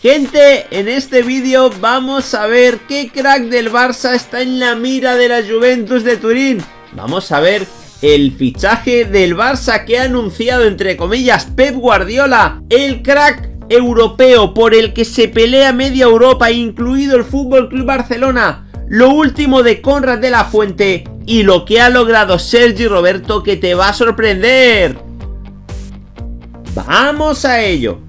Gente, en este vídeo vamos a ver qué crack del Barça está en la mira de la Juventus de Turín. Vamos a ver el fichaje del Barça que ha anunciado entre comillas Pep Guardiola, el crack europeo por el que se pelea media Europa, incluido el Fútbol Club Barcelona. Lo último de Conrad de la Fuente y lo que ha logrado Sergi Roberto que te va a sorprender. Vamos a ello.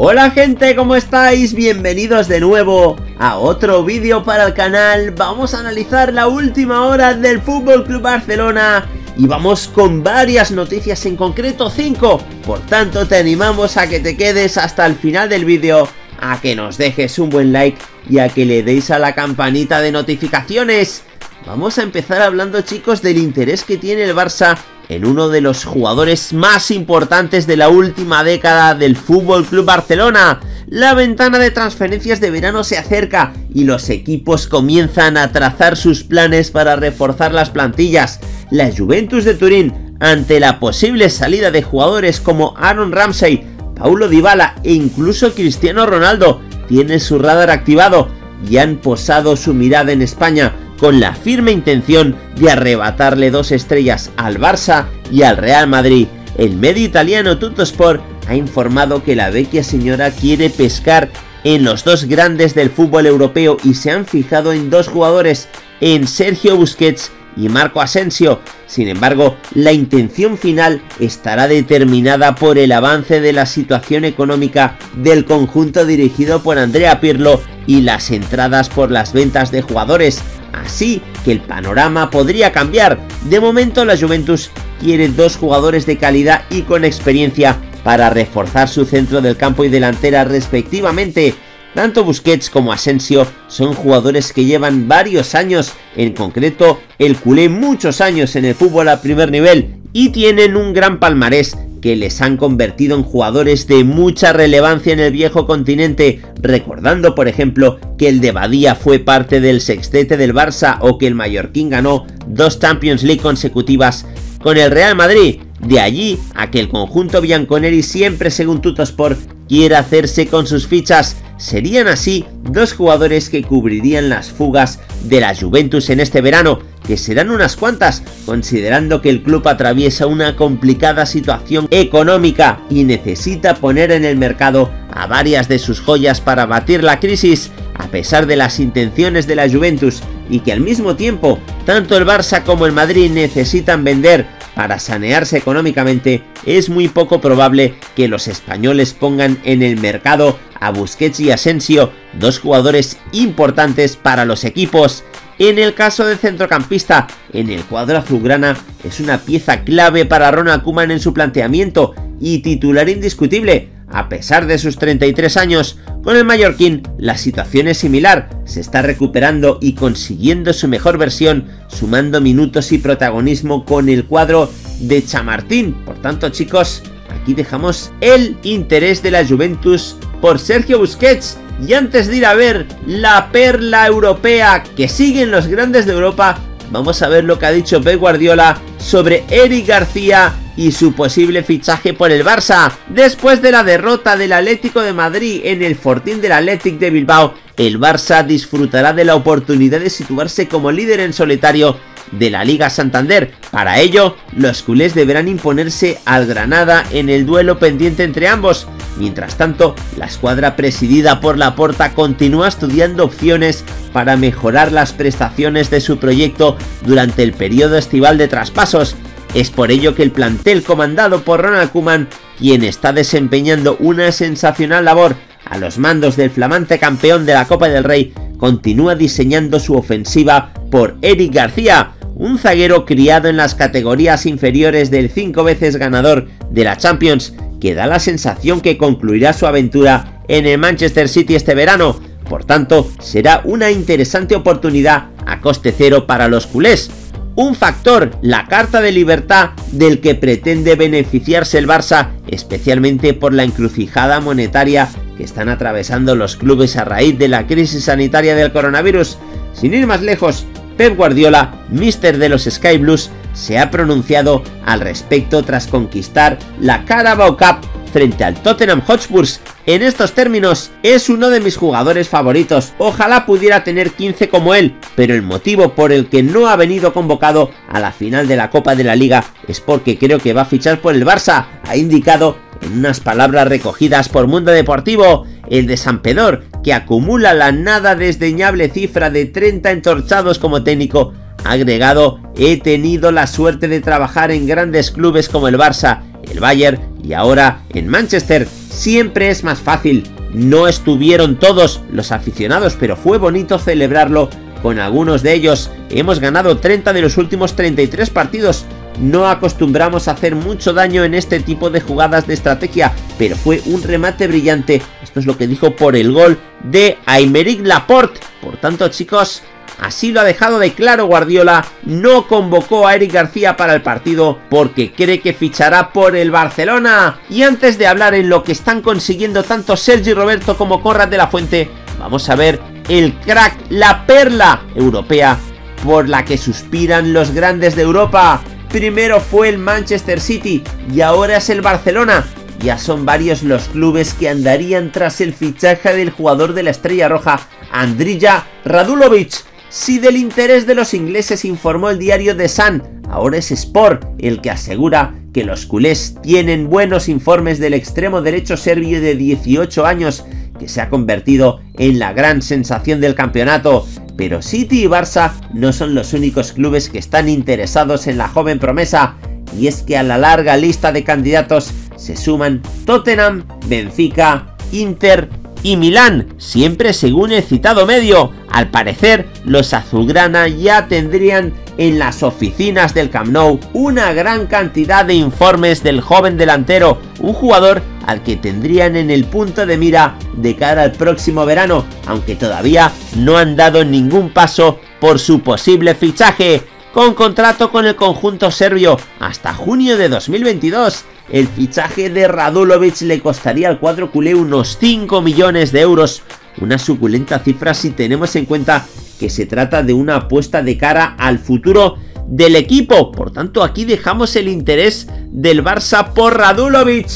Hola gente, ¿cómo estáis? Bienvenidos de nuevo a otro vídeo para el canal. Vamos a analizar la última hora del Fútbol Club Barcelona y vamos con varias noticias, en concreto 5. Por tanto, te animamos a que te quedes hasta el final del vídeo, a que nos dejes un buen like y a que le deis a la campanita de notificaciones. Vamos a empezar hablando chicos del interés que tiene el Barça en uno de los jugadores más importantes de la última década del Fútbol Club Barcelona. La ventana de transferencias de verano se acerca y los equipos comienzan a trazar sus planes para reforzar las plantillas. La Juventus de Turín, ante la posible salida de jugadores como Aaron Ramsey, Paulo Dybala e incluso Cristiano Ronaldo, tiene su radar activado y han posado su mirada en España con la firme intención de arrebatarle dos estrellas al Barça y al Real Madrid. El medio italiano Tuttosport ha informado que la vecchia señora quiere pescar en los dos grandes del fútbol europeo y se han fijado en dos jugadores, en Sergio Busquets y Marco Asensio. Sin embargo, la intención final estará determinada por el avance de la situación económica del conjunto dirigido por Andrea Pirlo y las entradas por las ventas de jugadores. Así que el panorama podría cambiar. De momento la Juventus quiere dos jugadores de calidad y con experiencia para reforzar su centro del campo y delantera respectivamente. Tanto Busquets como Asensio son jugadores que llevan varios años, en concreto el culé muchos años en el fútbol a primer nivel y tienen un gran palmarés que les han convertido en jugadores de mucha relevancia en el viejo continente, recordando por ejemplo que el de Badía fue parte del sextete del Barça o que el Mallorquín ganó dos Champions League consecutivas con el Real Madrid. De allí a que el conjunto Bianconeri siempre según Tutosport quiera hacerse con sus fichas. Serían así dos jugadores que cubrirían las fugas de la Juventus en este verano, que serán unas cuantas, considerando que el club atraviesa una complicada situación económica y necesita poner en el mercado a varias de sus joyas para batir la crisis, a pesar de las intenciones de la Juventus y que al mismo tiempo tanto el Barça como el Madrid necesitan vender para sanearse económicamente, es muy poco probable que los españoles pongan en el mercado a Busquets y Asensio, dos jugadores importantes para los equipos. En el caso del centrocampista, en el cuadro azulgrana, es una pieza clave para Ronald Koeman en su planteamiento y titular indiscutible, a pesar de sus 33 años, con el mallorquín la situación es similar, se está recuperando y consiguiendo su mejor versión, sumando minutos y protagonismo con el cuadro de Chamartín. Por tanto chicos, aquí dejamos el interés de la Juventus por Sergio Busquets. Y antes de ir a ver la perla europea que siguen los grandes de Europa, vamos a ver lo que ha dicho Pep Guardiola sobre Eric García y su posible fichaje por el Barça. Después de la derrota del Atlético de Madrid en el Fortín del Athletic de Bilbao, el Barça disfrutará de la oportunidad de situarse como líder en solitario de la Liga Santander. Para ello, los culés deberán imponerse al Granada en el duelo pendiente entre ambos. Mientras tanto, la escuadra presidida por Laporta continúa estudiando opciones para mejorar las prestaciones de su proyecto durante el periodo estival de traspasos es por ello que el plantel comandado por Ronald Koeman, quien está desempeñando una sensacional labor a los mandos del flamante campeón de la Copa del Rey, continúa diseñando su ofensiva por Eric García, un zaguero criado en las categorías inferiores del cinco veces ganador de la Champions, que da la sensación que concluirá su aventura en el Manchester City este verano. Por tanto, será una interesante oportunidad a coste cero para los culés, un factor, la carta de libertad del que pretende beneficiarse el Barça, especialmente por la encrucijada monetaria que están atravesando los clubes a raíz de la crisis sanitaria del coronavirus. Sin ir más lejos, Pep Guardiola, mister de los Sky Blues, se ha pronunciado al respecto tras conquistar la Carabao Cup frente al Tottenham Hotspurs. En estos términos, es uno de mis jugadores favoritos. Ojalá pudiera tener 15 como él, pero el motivo por el que no ha venido convocado a la final de la Copa de la Liga es porque creo que va a fichar por el Barça, ha indicado en unas palabras recogidas por Mundo Deportivo, el de San Pedor, que acumula la nada desdeñable cifra de 30 entorchados como técnico, ha agregado, he tenido la suerte de trabajar en grandes clubes como el Barça, el Bayern y ahora en Manchester. Siempre es más fácil. No estuvieron todos los aficionados, pero fue bonito celebrarlo con algunos de ellos. Hemos ganado 30 de los últimos 33 partidos. No acostumbramos a hacer mucho daño en este tipo de jugadas de estrategia, pero fue un remate brillante. Esto es lo que dijo por el gol de Aymeric Laporte. Por tanto, chicos, Así lo ha dejado de claro Guardiola, no convocó a Eric García para el partido porque cree que fichará por el Barcelona. Y antes de hablar en lo que están consiguiendo tanto Sergi Roberto como Corras de la Fuente, vamos a ver el crack, la perla europea por la que suspiran los grandes de Europa. Primero fue el Manchester City y ahora es el Barcelona. Ya son varios los clubes que andarían tras el fichaje del jugador de la Estrella Roja, Andrija Radulovic. Si del interés de los ingleses informó el diario The Sun, ahora es Sport el que asegura que los culés tienen buenos informes del extremo derecho serbio de 18 años que se ha convertido en la gran sensación del campeonato. Pero City y Barça no son los únicos clubes que están interesados en la joven promesa, y es que a la larga lista de candidatos se suman Tottenham, Benfica, Inter y Milán, siempre según el citado medio. Al parecer, los azulgrana ya tendrían en las oficinas del Camp Nou una gran cantidad de informes del joven delantero, un jugador al que tendrían en el punto de mira de cara al próximo verano, aunque todavía no han dado ningún paso por su posible fichaje, con contrato con el conjunto serbio hasta junio de 2022 el fichaje de Radulovic le costaría al cuadro culé unos 5 millones de euros. Una suculenta cifra si tenemos en cuenta que se trata de una apuesta de cara al futuro del equipo. Por tanto, aquí dejamos el interés del Barça por Radulovic.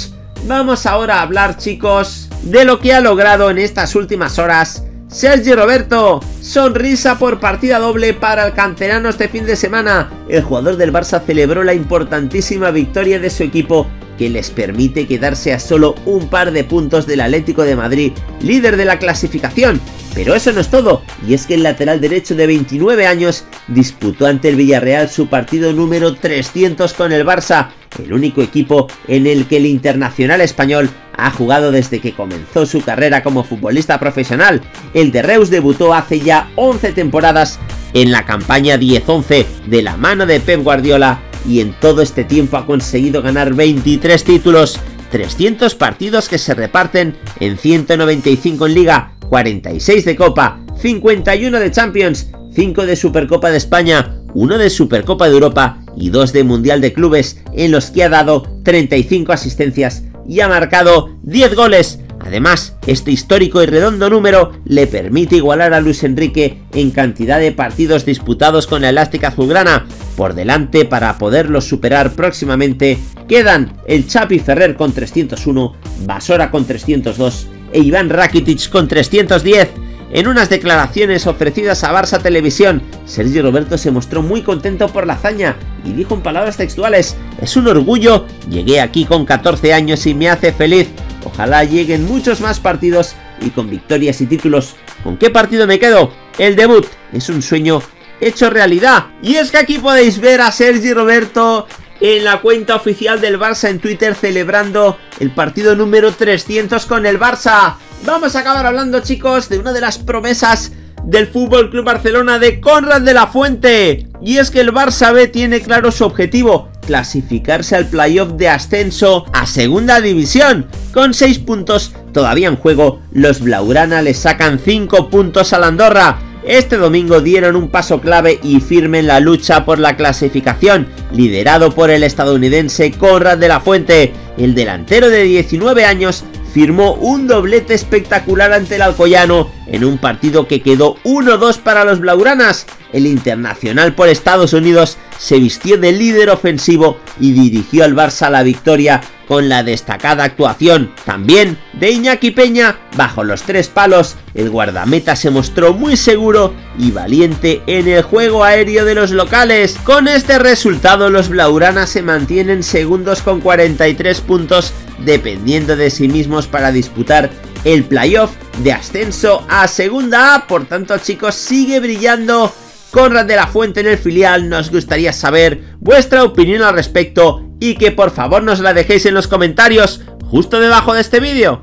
Vamos ahora a hablar, chicos, de lo que ha logrado en estas últimas horas Sergio Roberto, sonrisa por partida doble para el canterano este fin de semana. El jugador del Barça celebró la importantísima victoria de su equipo que les permite quedarse a solo un par de puntos del Atlético de Madrid, líder de la clasificación. Pero eso no es todo, y es que el lateral derecho de 29 años disputó ante el Villarreal su partido número 300 con el Barça, el único equipo en el que el internacional español ha jugado desde que comenzó su carrera como futbolista profesional. El de Reus debutó hace ya 11 temporadas en la campaña 10-11 de la mano de Pep Guardiola y en todo este tiempo ha conseguido ganar 23 títulos, 300 partidos que se reparten en 195 en liga, 46 de copa, 51 de Champions, 5 de Supercopa de España, 1 de Supercopa de Europa y 2 de Mundial de Clubes en los que ha dado 35 asistencias y ha marcado 10 goles Además, este histórico y redondo número le permite igualar a Luis Enrique en cantidad de partidos disputados con la elástica azulgrana. Por delante, para poderlos superar próximamente, quedan el Chapi Ferrer con 301, Basora con 302 e Iván Rakitic con 310. En unas declaraciones ofrecidas a Barça Televisión, Sergio Roberto se mostró muy contento por la hazaña y dijo en palabras textuales, es un orgullo, llegué aquí con 14 años y me hace feliz, Ojalá lleguen muchos más partidos y con victorias y títulos. ¿Con qué partido me quedo? El debut. Es un sueño hecho realidad. Y es que aquí podéis ver a Sergi Roberto en la cuenta oficial del Barça en Twitter celebrando el partido número 300 con el Barça. Vamos a acabar hablando chicos de una de las promesas del Fútbol Club Barcelona de Conrad de la Fuente. Y es que el Barça B tiene claro su objetivo, clasificarse al playoff de ascenso a segunda división. Con 6 puntos todavía en juego, los Blaurana le sacan 5 puntos a la Andorra. Este domingo dieron un paso clave y firme en la lucha por la clasificación, liderado por el estadounidense Conrad de la Fuente. El delantero de 19 años firmó un doblete espectacular ante el Alcoyano en un partido que quedó 1-2 para los Blauranas. El internacional por Estados Unidos se vistió de líder ofensivo y dirigió al Barça la victoria con la destacada actuación también de Iñaki Peña bajo los tres palos. El guardameta se mostró muy seguro y valiente en el juego aéreo de los locales. Con este resultado los Blauranas se mantienen segundos con 43 puntos dependiendo de sí mismos para disputar el playoff de ascenso a segunda A. Por tanto chicos sigue brillando Conrad de la Fuente en el filial. Nos gustaría saber vuestra opinión al respecto y que por favor nos la dejéis en los comentarios justo debajo de este vídeo.